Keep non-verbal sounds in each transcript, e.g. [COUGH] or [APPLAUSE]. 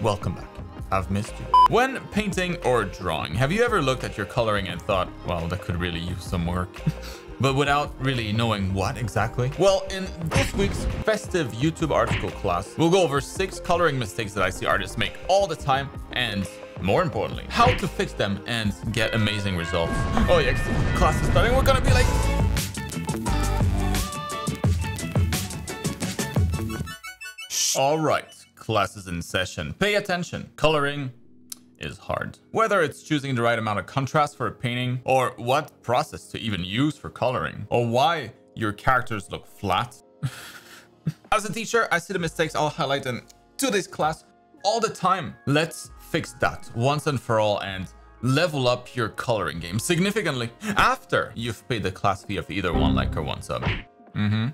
welcome back. I've missed you. When painting or drawing, have you ever looked at your coloring and thought, well, that could really use some work? [LAUGHS] but without really knowing what exactly? Well, in this week's festive YouTube Art School class, we'll go over six coloring mistakes that I see artists make all the time and more importantly, how to fix them and get amazing results. Oh yeah, class is starting. We're gonna be like... All right, class is in session. Pay attention. Coloring is hard. Whether it's choosing the right amount of contrast for a painting, or what process to even use for coloring, or why your characters look flat. [LAUGHS] As a teacher, I see the mistakes I'll highlight in today's class all the time. Let's fix that once and for all and level up your coloring game significantly after you've paid the class fee of either one like or one sub. Mm-hmm.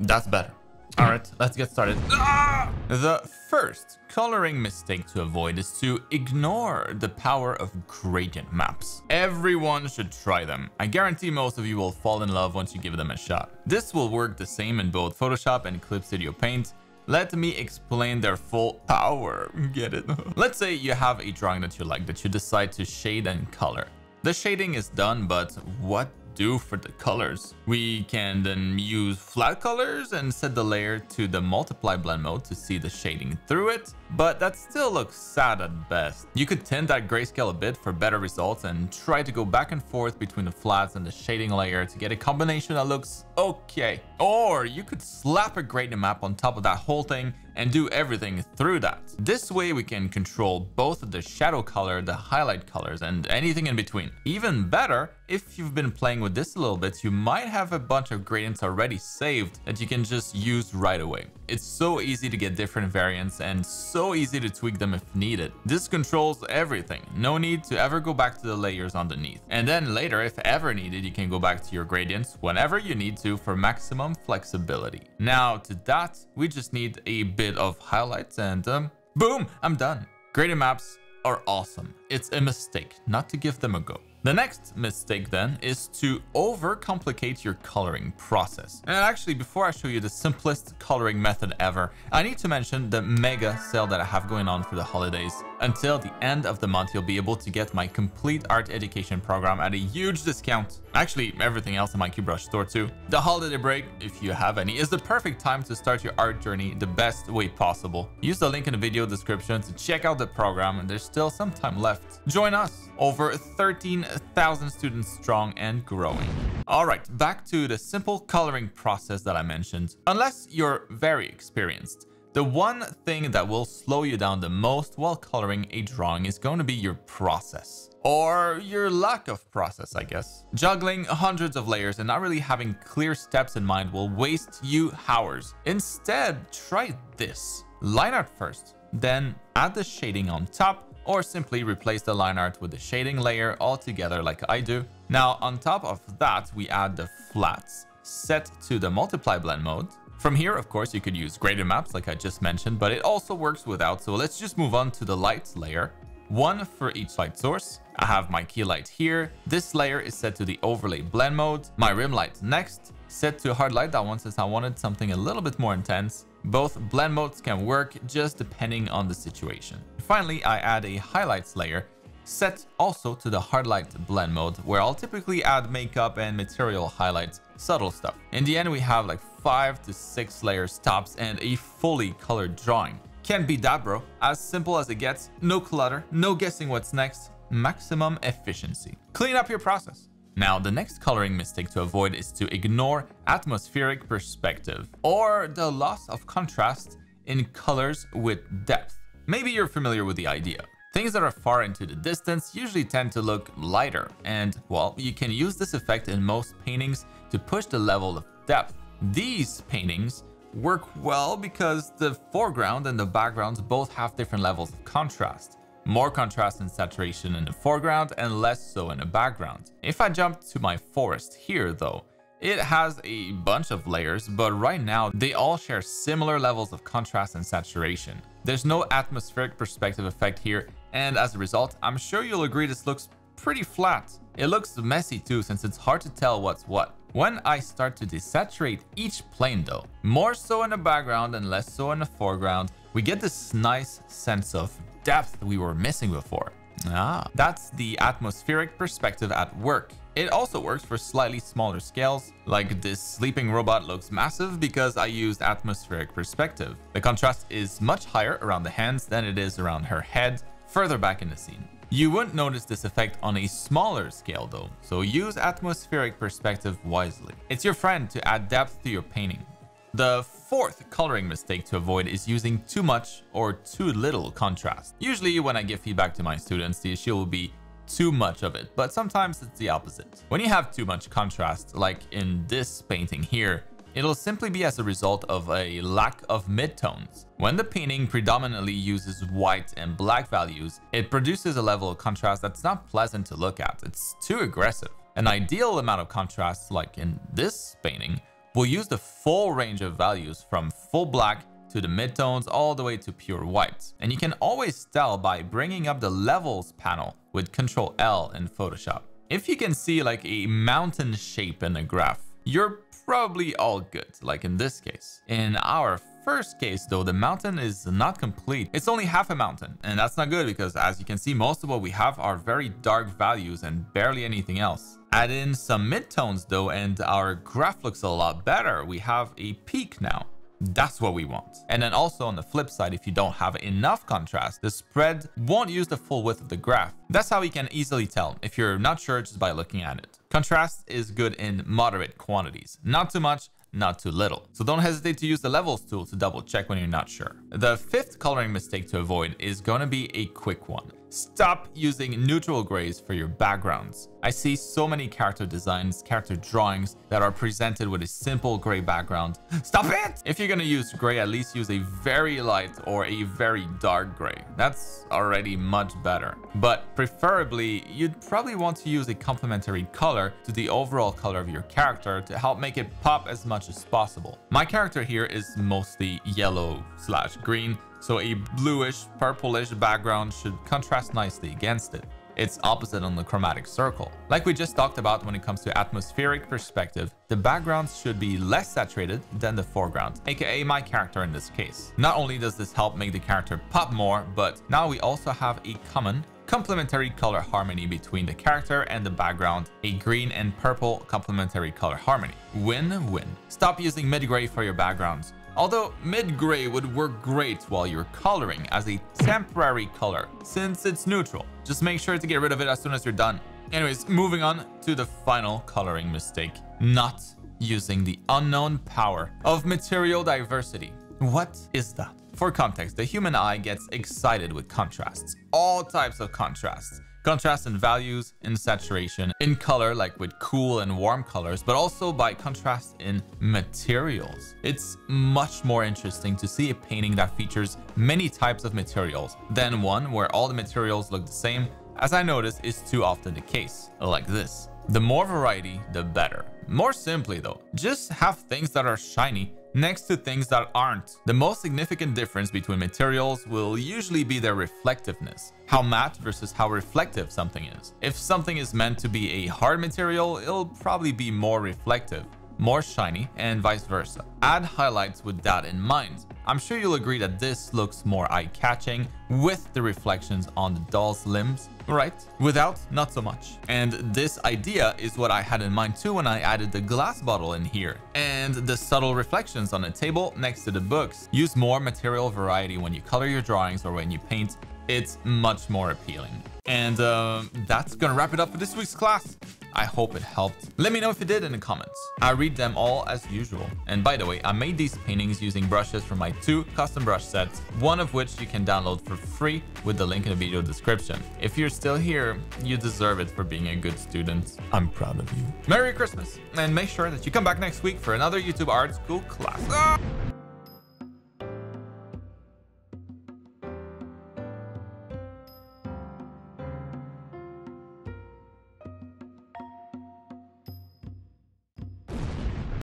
That's better. All right, let's get started. Ah! The first coloring mistake to avoid is to ignore the power of gradient maps. Everyone should try them. I guarantee most of you will fall in love once you give them a shot. This will work the same in both Photoshop and Clip Studio Paint. Let me explain their full power. [LAUGHS] Get it? [LAUGHS] Let's say you have a drawing that you like that you decide to shade and color. The shading is done, but what do for the colors. We can then use flat colors and set the layer to the multiply blend mode to see the shading through it, but that still looks sad at best. You could tint that grayscale a bit for better results and try to go back and forth between the flats and the shading layer to get a combination that looks okay. Or you could slap a gradient map on top of that whole thing and do everything through that. This way we can control both the shadow color, the highlight colors, and anything in between. Even better, if you've been playing with this a little bit, you might have a bunch of gradients already saved that you can just use right away. It's so easy to get different variants and so easy to tweak them if needed. This controls everything. No need to ever go back to the layers underneath. And then later, if ever needed, you can go back to your gradients whenever you need to for maximum flexibility. Now to that, we just need a bit of highlights and um, boom, I'm done. Gradient maps are awesome. It's a mistake not to give them a go. The next mistake then is to overcomplicate your coloring process. And actually, before I show you the simplest coloring method ever, I need to mention the mega sale that I have going on for the holidays. Until the end of the month, you'll be able to get my complete art education program at a huge discount. Actually, everything else in my Cubebrush store too. The holiday break, if you have any, is the perfect time to start your art journey the best way possible. Use the link in the video description to check out the program and there's still some time left. Join us, over 13,000 students strong and growing. All right, back to the simple coloring process that I mentioned. Unless you're very experienced, the one thing that will slow you down the most while coloring a drawing is going to be your process. Or your lack of process, I guess. Juggling hundreds of layers and not really having clear steps in mind will waste you hours. Instead, try this. Line art first, then add the shading on top, or simply replace the line art with the shading layer altogether like I do. Now, on top of that, we add the flats set to the multiply blend mode from here, of course, you could use gradient maps like I just mentioned, but it also works without. So let's just move on to the lights layer. One for each light source. I have my key light here. This layer is set to the overlay blend mode. My rim light next, set to hard light that one since I wanted something a little bit more intense. Both blend modes can work just depending on the situation. Finally, I add a highlights layer set also to the hard light blend mode where I'll typically add makeup and material highlights, subtle stuff. In the end, we have like five to six layers tops and a fully colored drawing. Can't beat that, bro. As simple as it gets, no clutter, no guessing what's next, maximum efficiency. Clean up your process. Now, the next coloring mistake to avoid is to ignore atmospheric perspective or the loss of contrast in colors with depth. Maybe you're familiar with the idea. Things that are far into the distance usually tend to look lighter and, well, you can use this effect in most paintings to push the level of depth. These paintings work well because the foreground and the backgrounds both have different levels of contrast. More contrast and saturation in the foreground and less so in the background. If I jump to my forest here though, it has a bunch of layers, but right now they all share similar levels of contrast and saturation. There's no atmospheric perspective effect here and as a result, I'm sure you'll agree this looks pretty flat. It looks messy too since it's hard to tell what's what. When I start to desaturate each plane though, more so in the background and less so in the foreground, we get this nice sense of depth we were missing before. Ah, that's the atmospheric perspective at work. It also works for slightly smaller scales, like this sleeping robot looks massive because I used atmospheric perspective. The contrast is much higher around the hands than it is around her head, further back in the scene. You wouldn't notice this effect on a smaller scale though, so use atmospheric perspective wisely. It's your friend to add depth to your painting. The fourth coloring mistake to avoid is using too much or too little contrast. Usually when I give feedback to my students, the issue will be too much of it, but sometimes it's the opposite. When you have too much contrast, like in this painting here, it'll simply be as a result of a lack of midtones. When the painting predominantly uses white and black values, it produces a level of contrast that's not pleasant to look at. It's too aggressive. An ideal amount of contrast, like in this painting, We'll use the full range of values from full black to the midtones all the way to pure white. And you can always tell by bringing up the levels panel with Control L in Photoshop. If you can see like a mountain shape in a graph, you're probably all good, like in this case. In our first case though, the mountain is not complete. It's only half a mountain, and that's not good because as you can see, most of what we have are very dark values and barely anything else. Add in some midtones though, and our graph looks a lot better. We have a peak now. That's what we want. And then also on the flip side, if you don't have enough contrast, the spread won't use the full width of the graph. That's how we can easily tell if you're not sure just by looking at it. Contrast is good in moderate quantities, not too much, not too little. So don't hesitate to use the levels tool to double check when you're not sure. The fifth coloring mistake to avoid is going to be a quick one. Stop using neutral grays for your backgrounds. I see so many character designs, character drawings that are presented with a simple gray background. Stop it! If you're gonna use gray, at least use a very light or a very dark gray. That's already much better. But preferably, you'd probably want to use a complementary color to the overall color of your character to help make it pop as much as possible. My character here is mostly yellow slash green, so a bluish, purplish background should contrast nicely against it. It's opposite on the chromatic circle. Like we just talked about when it comes to atmospheric perspective, the backgrounds should be less saturated than the foreground, aka my character in this case. Not only does this help make the character pop more, but now we also have a common complementary color harmony between the character and the background, a green and purple complementary color harmony. Win-win. Stop using mid-gray for your backgrounds. Although mid-gray would work great while you're coloring as a temporary color since it's neutral. Just make sure to get rid of it as soon as you're done. Anyways, moving on to the final coloring mistake. Not using the unknown power of material diversity. What is that? For context, the human eye gets excited with contrasts. All types of contrasts. Contrast in values, in saturation, in color, like with cool and warm colors, but also by contrast in materials. It's much more interesting to see a painting that features many types of materials than one where all the materials look the same, as I notice is too often the case, like this. The more variety, the better. More simply though, just have things that are shiny next to things that aren't. The most significant difference between materials will usually be their reflectiveness, how matte versus how reflective something is. If something is meant to be a hard material, it'll probably be more reflective, more shiny, and vice versa. Add highlights with that in mind. I'm sure you'll agree that this looks more eye-catching with the reflections on the doll's limbs, right? Without, not so much. And this idea is what I had in mind too when I added the glass bottle in here and the subtle reflections on the table next to the books. Use more material variety when you color your drawings or when you paint. It's much more appealing. And uh, that's gonna wrap it up for this week's class. I hope it helped. Let me know if it did in the comments. I read them all as usual. And by the way, I made these paintings using brushes from my two custom brush sets, one of which you can download for free with the link in the video description. If you're still here, you deserve it for being a good student. I'm proud of you. Merry Christmas! And make sure that you come back next week for another YouTube Art School class. Ah!